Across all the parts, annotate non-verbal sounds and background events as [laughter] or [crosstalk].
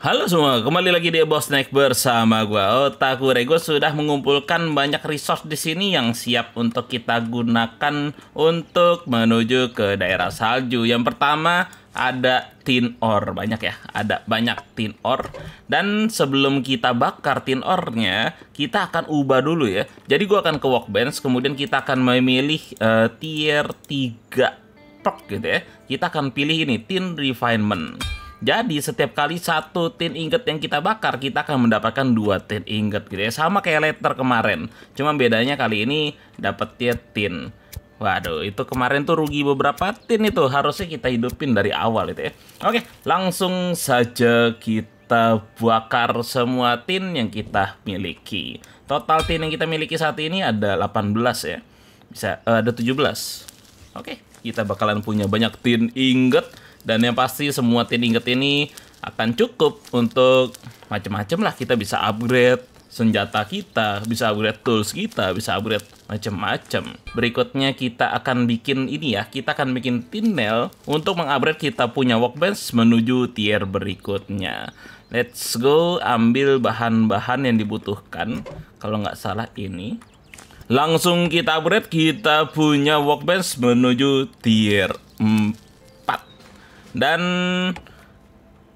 Halo semua, kembali lagi di Bos Snack bersama gua Otaku Rego sudah mengumpulkan banyak resource di sini yang siap untuk kita gunakan untuk menuju ke daerah salju. Yang pertama ada tin ore banyak ya, ada banyak tin ore dan sebelum kita bakar tin ore-nya, kita akan ubah dulu ya. Jadi gua akan ke workbench, kemudian kita akan memilih uh, tier 3 perk gitu ya. Kita akan pilih ini tin refinement. Jadi setiap kali satu tin ingot yang kita bakar, kita akan mendapatkan dua tin ingot gitu ya. Sama kayak letter kemarin. Cuma bedanya kali ini dapat tin. Waduh, itu kemarin tuh rugi beberapa tin itu. Harusnya kita hidupin dari awal itu ya. Oke, langsung saja kita bakar semua tin yang kita miliki. Total tin yang kita miliki saat ini ada 18 ya. Bisa uh, ada 17. Oke, kita bakalan punya banyak tin ingot dan yang pasti semua tin ingot ini akan cukup untuk macam-macam lah kita bisa upgrade senjata kita, bisa upgrade tools kita, bisa upgrade macam-macam. Berikutnya kita akan bikin ini ya, kita akan bikin nail untuk mengupgrade kita punya workbench menuju tier berikutnya. Let's go ambil bahan-bahan yang dibutuhkan. Kalau nggak salah ini. Langsung kita upgrade, kita punya workbench menuju tier 4. Dan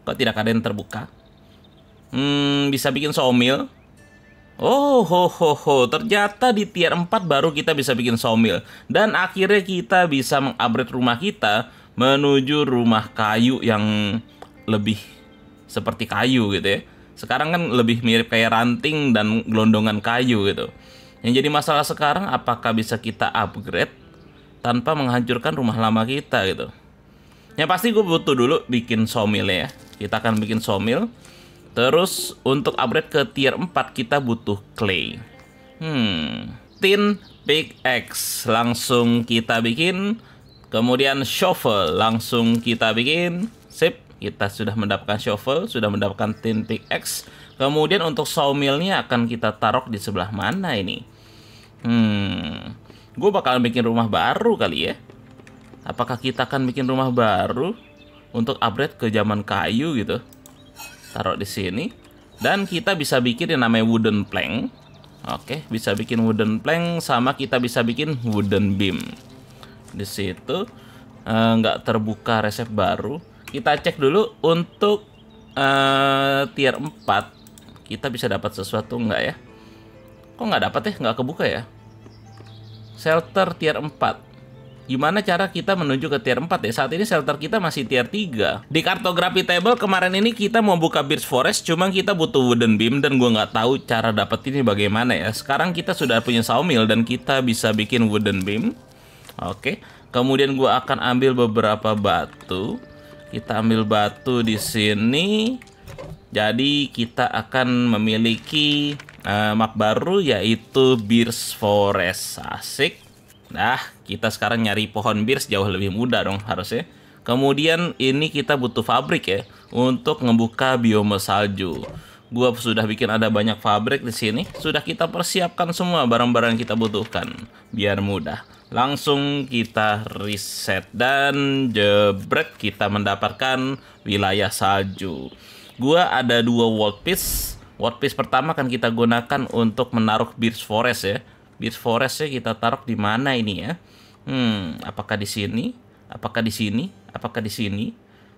kok tidak ada yang terbuka? Hmm, bisa bikin sawmill. Oh, ho, ho, ho. ternyata di tier 4 baru kita bisa bikin sawmill. Dan akhirnya kita bisa mengupgrade rumah kita menuju rumah kayu yang lebih seperti kayu gitu ya. Sekarang kan lebih mirip kayak ranting dan gelondongan kayu gitu. Yang jadi masalah sekarang apakah bisa kita upgrade tanpa menghancurkan rumah lama kita gitu. Yang pasti gue butuh dulu bikin sawmill ya. Kita akan bikin sawmill. Terus untuk upgrade ke tier 4 kita butuh clay. Hmm, tin pickaxe langsung kita bikin. Kemudian shovel langsung kita bikin. Sip, kita sudah mendapatkan shovel, sudah mendapatkan tin pickaxe. Kemudian untuk sawmillnya akan kita taruh di sebelah mana ini? Hmm, gue bakalan bikin rumah baru kali ya. Apakah kita akan bikin rumah baru untuk upgrade ke zaman kayu gitu? Taruh di sini. Dan kita bisa bikin yang namanya wooden plank. Oke, bisa bikin wooden plank sama kita bisa bikin wooden beam. Di situ eh, nggak uh, terbuka resep baru. Kita cek dulu untuk uh, tier 4 kita bisa dapat sesuatu nggak ya? Kok nggak dapat ya? Nggak kebuka ya? Shelter tier 4 gimana cara kita menuju ke tier 4 ya? Saat ini shelter kita masih tier 3. Di kartografi table kemarin ini kita mau buka Birch Forest, cuma kita butuh wooden beam dan gua nggak tahu cara dapet ini bagaimana ya. Sekarang kita sudah punya sawmill dan kita bisa bikin wooden beam. Oke, kemudian gua akan ambil beberapa batu. Kita ambil batu di sini. Jadi kita akan memiliki uh, map baru yaitu Birch Forest. Asik. Nah, kita sekarang nyari pohon bir jauh lebih mudah dong harusnya. Kemudian ini kita butuh fabrik ya untuk ngebuka biome salju. Gua sudah bikin ada banyak fabrik di sini. Sudah kita persiapkan semua barang-barang kita butuhkan biar mudah. Langsung kita reset dan jebrek kita mendapatkan wilayah salju. Gua ada dua world piece. World piece pertama akan kita gunakan untuk menaruh Birch Forest ya Beach Forestnya kita taruh di mana ini ya? Hmm, apakah di sini? Apakah di sini? Apakah di sini?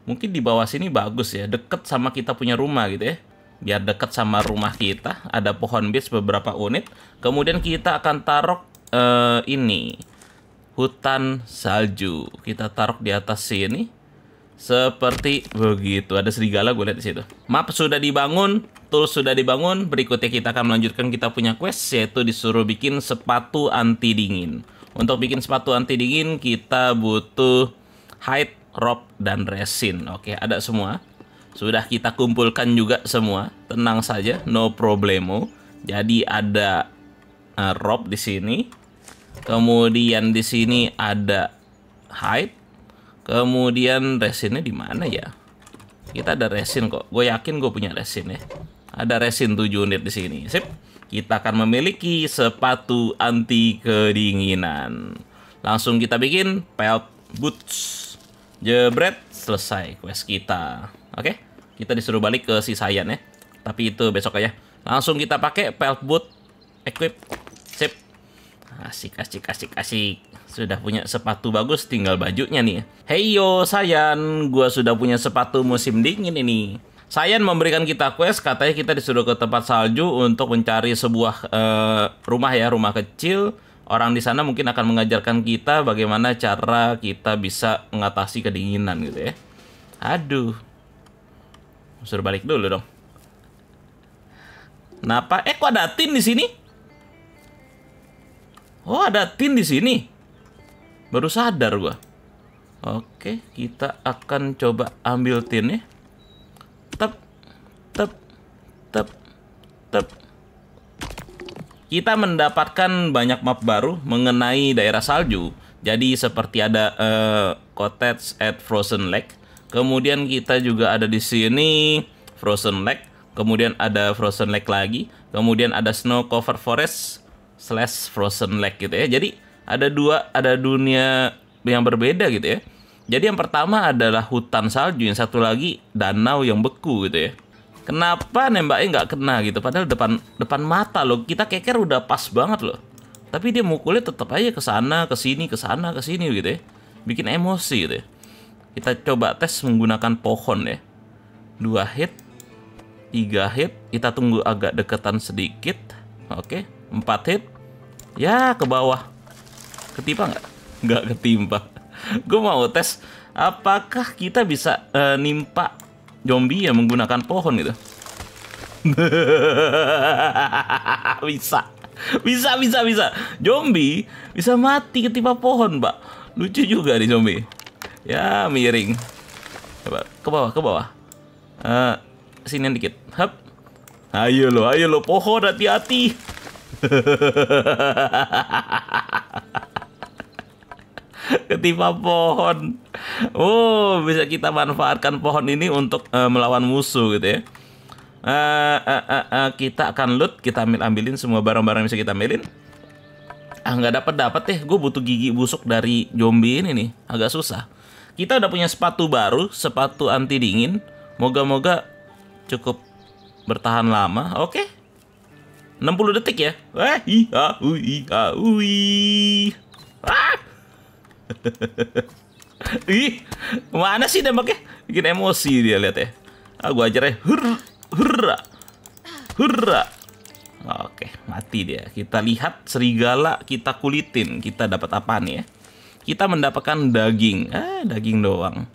Mungkin di bawah sini bagus ya, deket sama kita punya rumah gitu ya. Biar deket sama rumah kita, ada pohon beach beberapa unit. Kemudian kita akan taruh uh, ini hutan salju. Kita taruh di atas sini. Seperti begitu. Ada serigala gue lihat di situ. Map sudah dibangun, tools sudah dibangun. Berikutnya kita akan melanjutkan kita punya quest yaitu disuruh bikin sepatu anti dingin. Untuk bikin sepatu anti dingin kita butuh hide, rope, dan resin. Oke, ada semua. Sudah kita kumpulkan juga semua. Tenang saja, no problemo. Jadi ada uh, rope di sini. Kemudian di sini ada hide Kemudian resinnya di mana ya? Kita ada resin kok. Gue yakin gue punya resin ya. Ada resin 7 unit di sini. Sip. Kita akan memiliki sepatu anti kedinginan. Langsung kita bikin pelt boots. Jebret, selesai quest kita. Oke, kita disuruh balik ke si Sayan ya. Tapi itu besok aja. Langsung kita pakai pelt boot, equip, sip. Asik, asik, asik, asik. Sudah punya sepatu bagus, tinggal bajunya nih. Hey yo, Sayan, gua sudah punya sepatu musim dingin ini. Sayan memberikan kita quest, katanya kita disuruh ke tempat salju untuk mencari sebuah uh, rumah ya, rumah kecil orang di sana mungkin akan mengajarkan kita bagaimana cara kita bisa mengatasi kedinginan gitu ya. Aduh. Suruh balik dulu dong. Kenapa? Eh, kok ada tin di sini? Oh, ada tin di sini. Baru sadar gua. Oke, kita akan coba ambil tin ya. Tep, tep, tep, tep kita mendapatkan banyak map baru mengenai daerah salju. Jadi seperti ada uh, cottage at Frozen Lake. Kemudian kita juga ada di sini Frozen Lake. Kemudian ada Frozen Lake lagi. Kemudian ada Snow Cover Forest slash Frozen Lake gitu ya. Jadi ada dua ada dunia yang berbeda gitu ya. Jadi yang pertama adalah hutan salju, yang satu lagi danau yang beku gitu ya. Kenapa nembaknya nggak kena gitu? Padahal depan depan mata loh. Kita keker udah pas banget loh. Tapi dia mukulnya tetap aja ke sana, ke sini, ke sana, ke sini gitu ya. Bikin emosi gitu ya. Kita coba tes menggunakan pohon ya. Dua hit, tiga hit. Kita tunggu agak deketan sedikit. Oke, empat hit. Ya ke bawah. Ketimpa nggak? Nggak ketimpa. [laughs] Gue mau tes apakah kita bisa uh, nimpa zombie yang menggunakan pohon gitu. [laughs] bisa. Bisa, bisa, bisa. Zombie bisa mati ketimpa pohon, Pak. Lucu juga nih zombie. Ya, miring. Coba ke bawah, ke bawah. Uh, sini dikit. Hap. Ayo lo, ayo lo pohon hati-hati. [laughs] ketimpa pohon. Oh, bisa kita manfaatkan pohon ini untuk uh, melawan musuh gitu ya. Uh, uh, uh, uh, kita akan loot, kita ambil ambilin semua barang-barang bisa kita ambilin. Ah nggak dapat dapat deh, gue butuh gigi busuk dari zombie ini nih, agak susah. Kita udah punya sepatu baru, sepatu anti dingin. Moga-moga cukup bertahan lama. Oke. 60 detik ya. Wah, iha, ui, iha, ui. Ah! [laughs] Ih, mana sih nembaknya? Bikin emosi dia lihat ya. Ah, gua ajar ya. Hurra, hurra, hurra. Oke, mati dia. Kita lihat serigala, kita kulitin. Kita dapat apa nih ya? Kita mendapatkan daging. Ah, daging doang.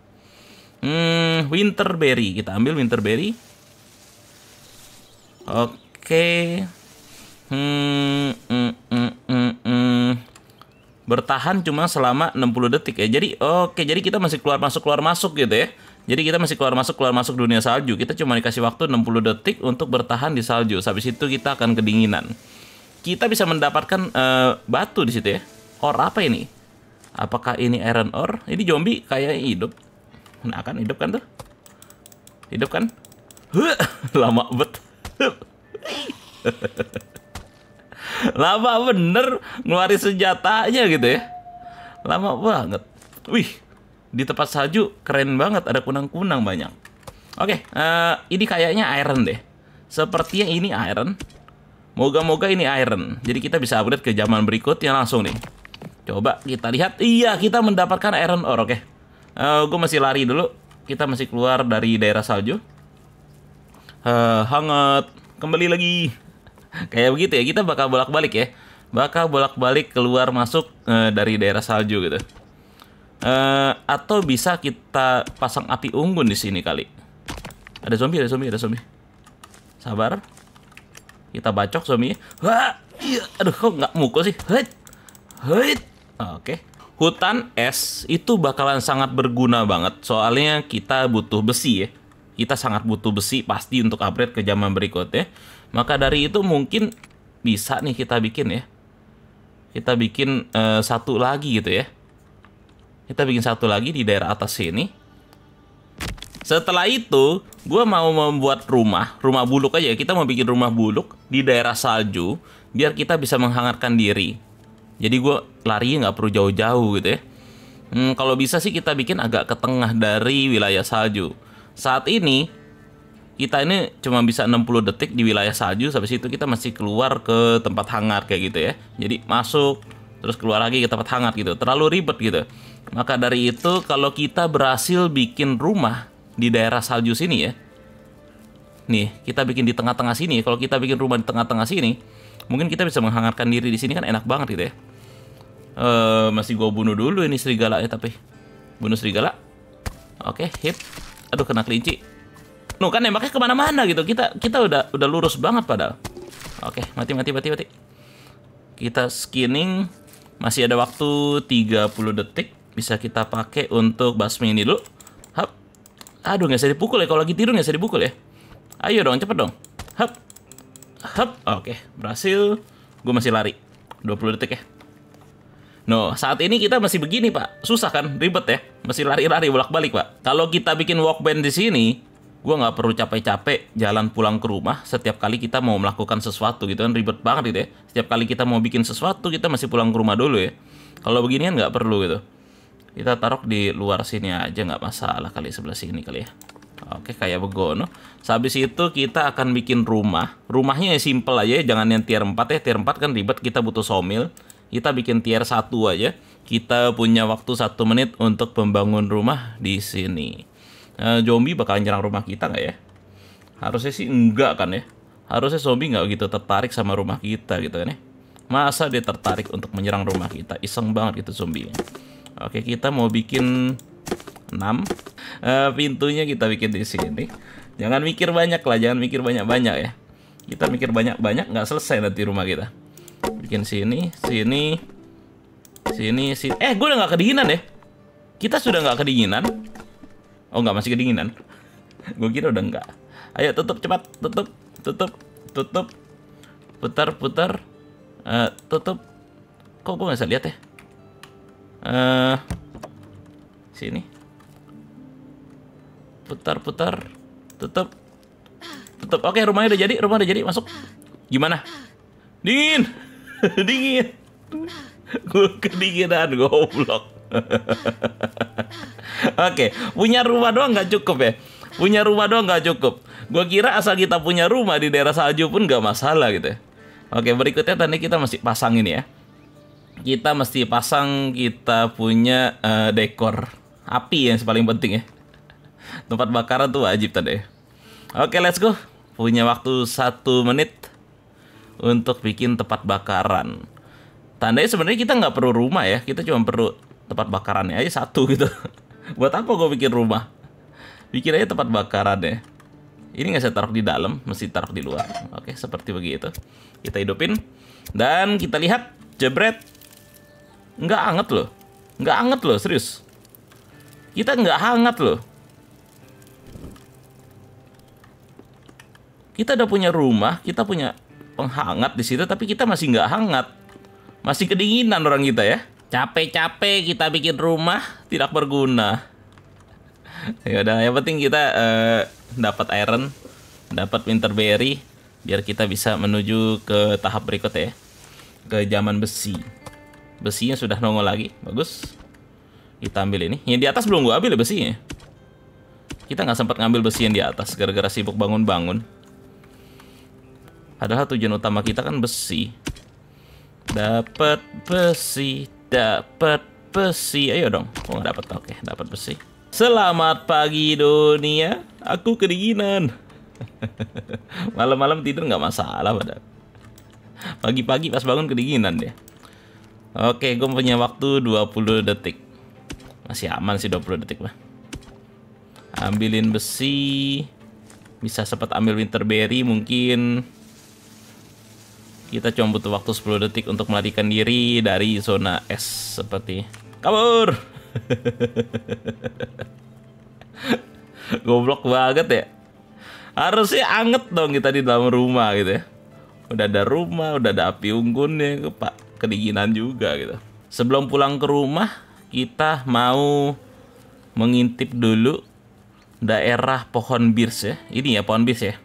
Hmm, winterberry. Kita ambil winterberry. Oke. Hmm, mm, mm, mm, mm bertahan cuma selama 60 detik ya. Jadi oke, jadi kita masih keluar masuk keluar masuk gitu ya. Jadi kita masih keluar masuk keluar masuk dunia salju. Kita cuma dikasih waktu 60 detik untuk bertahan di salju. Habis itu kita akan kedinginan. Kita bisa mendapatkan uh, batu di situ ya. Or apa ini? Apakah ini iron ore? Ini zombie kayak hidup. Nah kan hidup kan tuh? Hidup kan? [laughs] Lama bet. [laughs] Lama bener ngeluarin senjatanya gitu ya. Lama banget. Wih, di tempat salju keren banget. Ada kunang-kunang banyak. Oke, uh, ini kayaknya iron deh. Sepertinya ini iron. Moga-moga ini iron. Jadi kita bisa upgrade ke zaman berikutnya langsung nih. Coba kita lihat. Iya, kita mendapatkan iron ore. Oke. Uh, gue masih lari dulu. Kita masih keluar dari daerah salju. Uh, hangat. Kembali lagi kayak begitu ya kita bakal bolak-balik ya. Bakal bolak-balik keluar masuk uh, dari daerah salju gitu. Uh, atau bisa kita pasang api unggun di sini kali. Ada zombie ada zombie ada zombie. Sabar. Kita bacok zombie. Wah iya. Aduh kok nggak mukul sih? Hei hei oke. Hutan es itu bakalan sangat berguna banget. Soalnya kita butuh besi ya. Kita sangat butuh besi pasti untuk upgrade ke zaman berikutnya. Maka dari itu mungkin bisa nih kita bikin ya. Kita bikin uh, satu lagi gitu ya. Kita bikin satu lagi di daerah atas sini. Setelah itu, gue mau membuat rumah, rumah buluk aja. Kita mau bikin rumah buluk di daerah salju, biar kita bisa menghangatkan diri. Jadi gue lari nggak perlu jauh-jauh gitu ya. Hmm, kalau bisa sih kita bikin agak ke tengah dari wilayah salju. Saat ini kita ini cuma bisa 60 detik di wilayah salju habis itu kita masih keluar ke tempat hangat kayak gitu ya. Jadi masuk terus keluar lagi ke tempat hangat gitu. Terlalu ribet gitu. Maka dari itu kalau kita berhasil bikin rumah di daerah salju sini ya nih kita bikin di tengah-tengah sini kalau kita bikin rumah di tengah-tengah sini mungkin kita bisa menghangatkan diri di sini kan enak banget gitu ya. Uh, masih gue bunuh dulu ini serigala ya tapi. Bunuh serigala. Oke hit. Aduh kena kelinci Nuh kan nembaknya ke mana-mana gitu. Kita kita udah udah lurus banget padahal. Oke, mati mati mati mati. Kita skinning masih ada waktu 30 detik bisa kita pakai untuk basmi ini dulu. Hap. Aduh nggak bisa dipukul ya kalau lagi tidur nggak bisa dipukul ya. Ayo dong cepet dong. Hap. Hap. Oke, berhasil. Gue masih lari. 20 detik ya. No, saat ini kita masih begini, Pak. Susah kan? Ribet ya. Masih lari-lari bolak-balik, Pak. Kalau kita bikin walkband di sini, gue nggak perlu capek-capek jalan pulang ke rumah setiap kali kita mau melakukan sesuatu gitu kan ribet banget gitu ya. Setiap kali kita mau bikin sesuatu kita masih pulang ke rumah dulu ya. Kalau beginian nggak perlu gitu. Kita taruh di luar sini aja nggak masalah kali sebelah sini kali ya. Oke kayak begono. Habis itu kita akan bikin rumah. Rumahnya ya simple aja jangan yang tier 4 ya. Tier 4 kan ribet kita butuh somil. Kita bikin tier 1 aja. Kita punya waktu satu menit untuk membangun rumah di sini uh, zombie bakal nyerang rumah kita nggak ya? Harusnya sih enggak kan ya? Harusnya zombie nggak gitu tertarik sama rumah kita gitu kan ya? Masa dia tertarik untuk menyerang rumah kita? Iseng banget gitu zombie. Oke, kita mau bikin 6 uh, eh, pintunya kita bikin di sini. Jangan mikir banyak lah, jangan mikir banyak-banyak ya. Kita mikir banyak-banyak nggak selesai nanti rumah kita. Bikin sini, sini, sini, sini. Eh, gue udah nggak kedinginan ya. Kita sudah nggak kedinginan. Oh nggak masih kedinginan. [laughs] gue kira udah enggak. Ayo tutup cepat, tutup, tutup, tutup, putar, putar, uh, tutup. Kok gue nggak bisa lihat ya? Uh, sini. Putar, putar, tutup, tutup. Oke rumahnya udah jadi, rumah udah jadi, masuk. Gimana? Dingin, [laughs] dingin. gue kedinginan goblok. [laughs] Oke, punya rumah doang nggak cukup ya? Punya rumah doang nggak cukup. Gua kira asal kita punya rumah di daerah salju pun nggak masalah gitu. Ya. Oke, berikutnya tadi kita masih pasang ini ya. Kita mesti pasang kita punya uh, dekor api yang paling penting ya. Tempat bakaran tuh wajib tadi. Ya. Oke, let's go. Punya waktu satu menit untuk bikin tempat bakaran. Tandanya sebenarnya kita nggak perlu rumah ya, kita cuma perlu tempat bakarannya aja satu gitu. [laughs] Buat apa gue bikin rumah? Bikin aja tempat bakaran ya. Ini nggak saya taruh di dalam, mesti taruh di luar. Oke, seperti begitu. Kita hidupin dan kita lihat jebret. Nggak hangat loh. Nggak hangat loh, serius. Kita nggak hangat loh. Kita udah punya rumah, kita punya penghangat di situ, tapi kita masih nggak hangat. Masih kedinginan orang kita ya. Capek-capek kita bikin rumah tidak berguna. ya udah, yang penting kita uh, dapat iron, dapat winterberry biar kita bisa menuju ke tahap berikutnya ya. Ke zaman besi. Besinya sudah nongol lagi. Bagus. Kita ambil ini. Yang di atas belum gua ambil ya besinya. Kita nggak sempat ngambil besi yang di atas gara-gara sibuk bangun-bangun. Padahal tujuan utama kita kan besi. Dapat besi, dapat besi. Ayo dong. Oh, dapat. Oke, dapat besi. Selamat pagi dunia. Aku kedinginan. [laughs] Malam-malam tidur nggak masalah pada. Pagi-pagi pas bangun kedinginan deh. Oke, gue punya waktu 20 detik. Masih aman sih 20 detik lah. Ambilin besi. Bisa sempat ambil winterberry mungkin kita cuma butuh waktu 10 detik untuk melarikan diri dari zona S seperti kabur. [laughs] Goblok banget ya. Harusnya anget dong kita di dalam rumah gitu ya. Udah ada rumah, udah ada api unggunnya, pak kedinginan juga gitu. Sebelum pulang ke rumah, kita mau mengintip dulu daerah pohon birs ya. Ini ya pohon birs ya.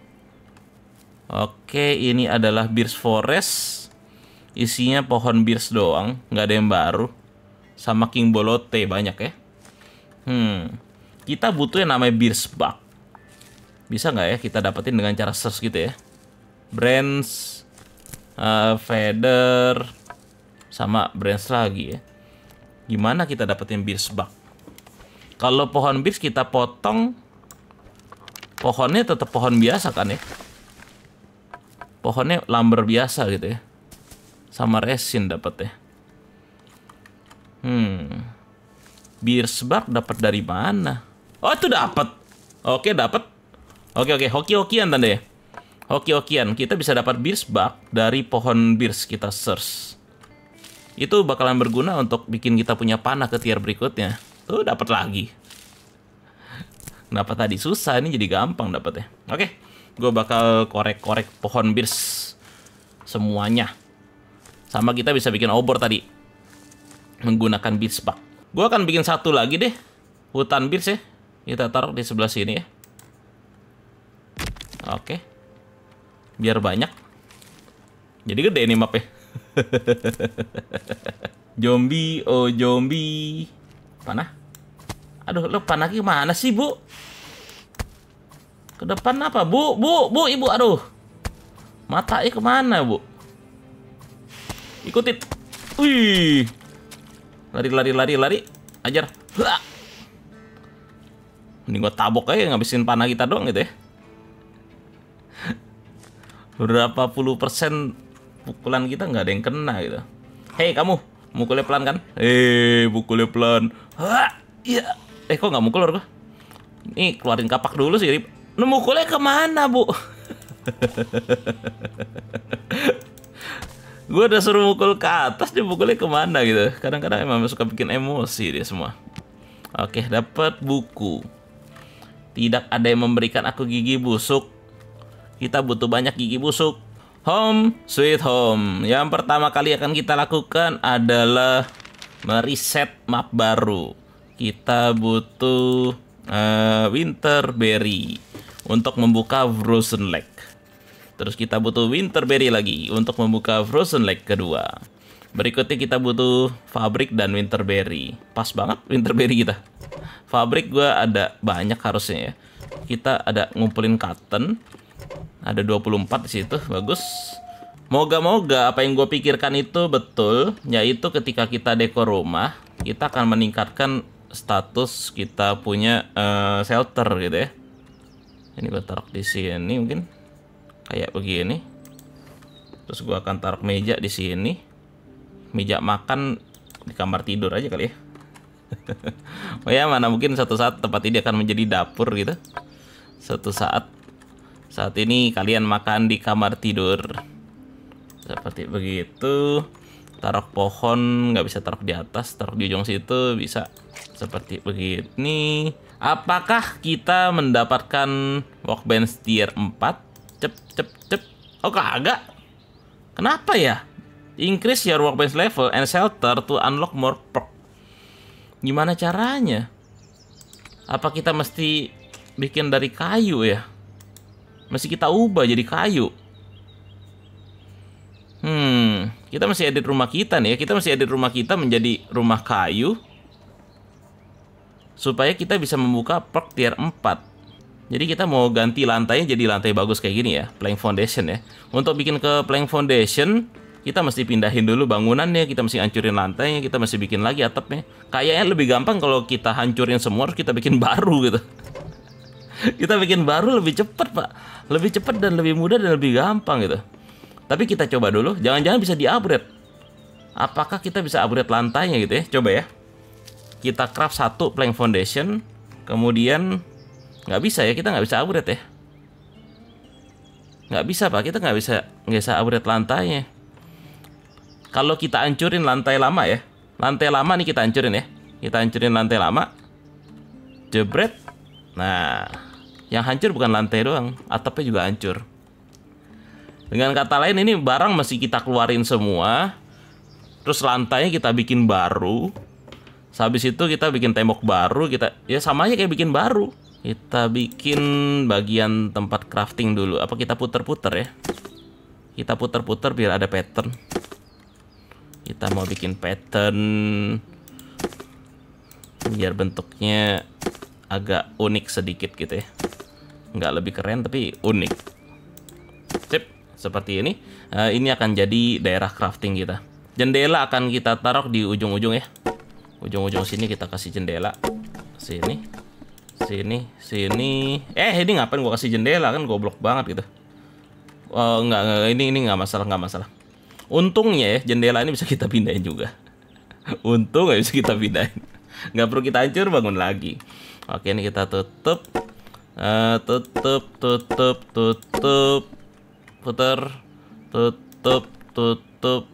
Oke, ini adalah Beers Forest. Isinya pohon Beers doang, nggak ada yang baru. sama king bolote banyak ya. Hmm, kita butuh yang namanya Beersbug. Bisa nggak ya kita dapetin dengan cara search gitu ya? Brands, uh, feather, sama brands lagi ya. Gimana kita dapetin Beersbug? Kalau pohon beers kita potong, pohonnya tetap pohon biasa kan ya? Pohonnya lumber biasa gitu ya. Sama resin dapat ya. Hmm. Beersbark dapat dari mana? Oh, itu dapat. Oke, dapat. Oke, oke, hoki-hokian tanda ya. Hoki-hokian, kita bisa dapat Beersbark dari pohon beers kita search. Itu bakalan berguna untuk bikin kita punya panah ke tier berikutnya. Tuh dapat lagi. Kenapa tadi susah ini jadi gampang dapetnya. Oke, gue bakal korek-korek pohon beers semuanya. Sama kita bisa bikin obor tadi menggunakan beatspark. Gue akan bikin satu lagi deh. Hutan beats ya. Kita taruh di sebelah sini ya. Oke. Biar banyak. Jadi gede nih map ya. [laughs] zombie, oh zombie. Panah? Aduh, lo panah gimana sih, Bu? Ke depan apa? Bu, Bu, Bu, Ibu, aduh. Matanya ke mana, Bu? Ikutin. Wih. Lari lari lari lari. Ajar. Ini gua tabok aja ngabisin panah kita doang gitu ya. Berapa puluh persen pukulan kita nggak ada yang kena gitu. Hei kamu, mukulnya pelan kan? Eh, mukulnya pelan. Hah, iya. Eh kok nggak mukul gua? Nih keluarin kapak dulu sih. Mukulnya ke mana bu? gue udah suruh mukul ke atas dia mukulnya ke mana gitu. Kadang-kadang emang suka bikin emosi dia semua. Oke dapat buku. Tidak ada yang memberikan aku gigi busuk. Kita butuh banyak gigi busuk. Home sweet home. Yang pertama kali akan kita lakukan adalah mereset map baru. Kita butuh uh, winter berry untuk membuka frozen lake Terus kita butuh Winterberry lagi untuk membuka Frozen Lake kedua. Berikutnya kita butuh Fabrik dan Winterberry. Pas banget Winterberry kita. Fabrik gue ada banyak harusnya ya. Kita ada ngumpulin cotton. Ada 24 di situ, bagus. Moga-moga apa yang gue pikirkan itu betul, yaitu ketika kita dekor rumah, kita akan meningkatkan status kita punya uh, shelter gitu ya. Ini gue taruh di sini mungkin kayak begini. Terus gua akan taruh meja di sini. Meja makan di kamar tidur aja kali ya. [laughs] Oh ya mana mungkin satu saat tempat ini akan menjadi dapur gitu. Satu saat. Saat ini kalian makan di kamar tidur. Seperti begitu. Taruh pohon nggak bisa taruh di atas taruh di ujung situ bisa. Seperti begini apakah kita mendapatkan workbench tier 4 cep cep cep. Oh kagak. Kenapa ya? Increase your workbench level and shelter to unlock more perk. Gimana caranya? Apa kita mesti bikin dari kayu ya? Mesti kita ubah jadi kayu? Hmm kita masih edit rumah kita nih ya. Kita masih edit rumah kita menjadi rumah kayu supaya kita bisa membuka perk tier 4 jadi kita mau ganti lantainya jadi lantai bagus kayak gini ya, plank foundation ya. Untuk bikin ke plank foundation, kita mesti pindahin dulu bangunannya, kita mesti hancurin lantainya, kita mesti bikin lagi atapnya. Kayaknya lebih gampang kalau kita hancurin semua, kita bikin [laughs] baru gitu. kita bikin baru lebih cepat pak, lebih cepat dan lebih mudah dan lebih gampang gitu. Tapi kita coba dulu, jangan-jangan bisa di-upgrade. Apakah kita bisa upgrade lantainya gitu ya? Coba ya. Kita craft satu plank foundation, kemudian nggak bisa ya kita nggak bisa upgrade ya. Nggak bisa pak. Kita nggak bisa nggak bisa upgrade lantainya. Kalau kita hancurin lantai lama ya lantai lama nih kita hancurin ya. Kita hancurin lantai lama jebret. Nah yang hancur bukan lantai doang atapnya juga hancur. Dengan kata lain ini barang masih kita keluarin semua terus lantainya kita bikin baru habis itu kita bikin tembok baru kita ya sama aja kayak bikin baru. Kita bikin bagian tempat crafting dulu. Apa kita puter-puter ya? Kita puter-puter biar ada pattern. Kita mau bikin pattern. Biar bentuknya agak unik sedikit gitu ya. Nggak lebih keren tapi unik. Sip seperti ini. Uh, ini akan jadi daerah crafting kita. Jendela akan kita taruh di ujung-ujung ya ujung-ujung sini kita kasih jendela. Sini. Sini. Sini. Eh ini ngapain gua kasih jendela? Kan goblok banget gitu. Oh enggak, enggak ini ini nggak masalah nggak masalah. Untungnya ya jendela ini bisa kita pindahin juga. Untung nggak bisa kita pindahin. Nggak perlu kita hancur bangun lagi. Oke ini kita tutup. Uh, tutup tutup tutup. Putar tutup tutup.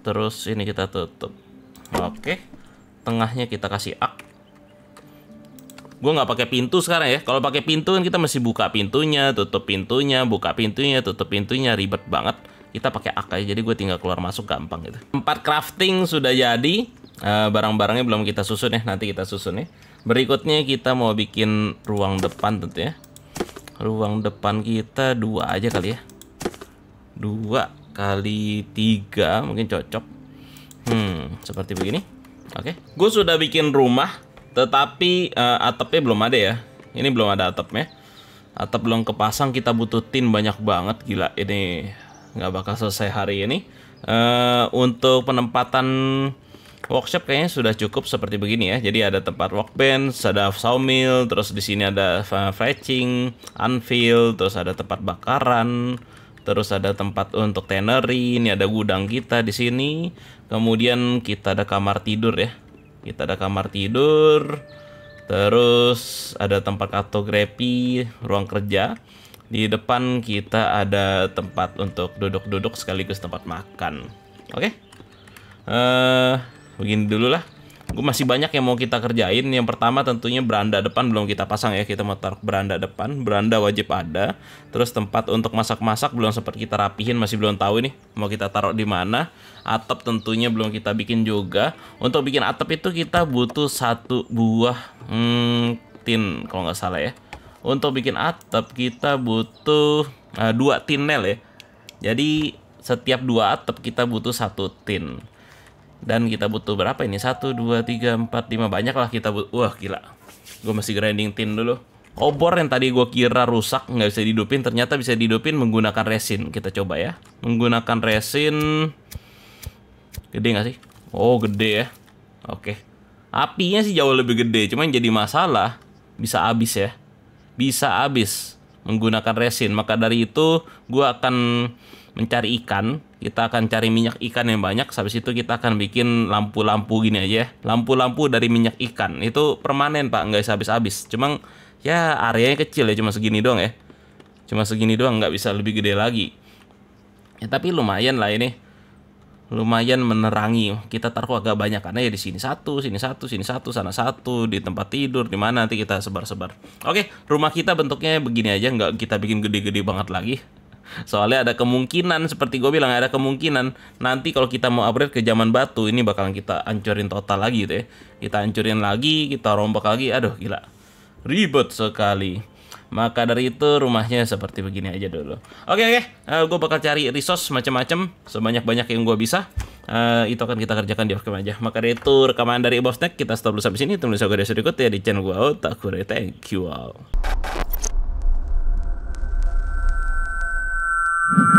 Terus ini kita tutup. Oke tengahnya kita kasih ak gue nggak pakai pintu sekarang ya. Kalau pakai pintu kan kita mesti buka pintunya tutup pintunya buka pintunya tutup pintunya. Ribet banget. Kita pakai ak aja jadi gue tinggal keluar masuk gampang gitu. Tempat crafting sudah jadi. Uh, barang-barangnya belum kita susun ya. Nanti kita susun ya. Berikutnya kita mau bikin ruang depan tentu ya. Ruang depan kita dua aja kali ya. Dua kali tiga mungkin cocok. Hmm seperti begini oke. Gue sudah bikin rumah tetapi uh, atapnya belum ada ya. Ini belum ada atapnya. Atap belum kepasang kita butuh tin banyak banget. Gila ini nggak bakal selesai hari ini. Uh, untuk penempatan workshop kayaknya sudah cukup seperti begini ya. Jadi ada tempat workbench ada sawmill terus di sini ada fletching anvil terus ada tempat bakaran terus ada tempat untuk tannery, ini ada gudang kita di sini. Kemudian kita ada kamar tidur ya. Kita ada kamar tidur. Terus ada tempat kartografi, ruang kerja. Di depan kita ada tempat untuk duduk-duduk sekaligus tempat makan. Oke. Okay? Uh, eh, begini dulu lah masih banyak yang mau kita kerjain. Yang pertama tentunya beranda depan belum kita pasang ya. Kita mau taruh beranda depan. Beranda wajib ada. Terus tempat untuk masak-masak belum sempat kita rapihin masih belum tahu ini mau kita taruh di mana. Atap tentunya belum kita bikin juga. Untuk bikin atap itu kita butuh satu buah hmm, tin kalau nggak salah ya. Untuk bikin atap kita butuh uh, dua tin ya. Jadi setiap dua atap kita butuh satu tin dan kita butuh berapa ini? 1, 2, 3, 4, 5 Banyak lah kita butuh Wah gila. Gue masih grinding tin dulu. Obor yang tadi gue kira rusak nggak bisa didupin Ternyata bisa didupin menggunakan resin. Kita coba ya. Menggunakan resin. Gede nggak sih? Oh gede ya. Oke. Apinya sih jauh lebih gede Cuman jadi masalah. Bisa habis ya. Bisa habis Menggunakan resin. Maka dari itu Gue akan mencari ikan kita akan cari minyak ikan yang banyak habis itu kita akan bikin lampu-lampu gini aja ya. lampu-lampu dari minyak ikan. Itu permanen pak nggak bisa habis-habis. Cuma ya areanya kecil ya cuma segini doang ya. Cuma segini doang nggak bisa lebih gede lagi. Ya tapi lumayan lah ini. Lumayan menerangi. Kita taruh agak banyak karena ya di sini satu sini satu sini satu sana satu di tempat tidur di mana nanti kita sebar-sebar. Oke rumah kita bentuknya begini aja nggak kita bikin gede-gede banget lagi Soalnya ada kemungkinan seperti gue bilang ada kemungkinan nanti kalau kita mau upgrade ke zaman batu ini bakalan kita hancurin total lagi gitu ya. Kita hancurin lagi, kita rombak lagi. Aduh gila. Ribet sekali. Maka dari itu rumahnya seperti begini aja dulu. Oke oke, uh, gue bakal cari resource macam-macam sebanyak-banyak yang gue bisa. Uh, itu akan kita kerjakan di off aja. Maka dari itu rekaman dari Bosnek kita stop dulu sampai sini. Tunggu saya berikut ya di channel gue. Tak Thank you all. Thank you.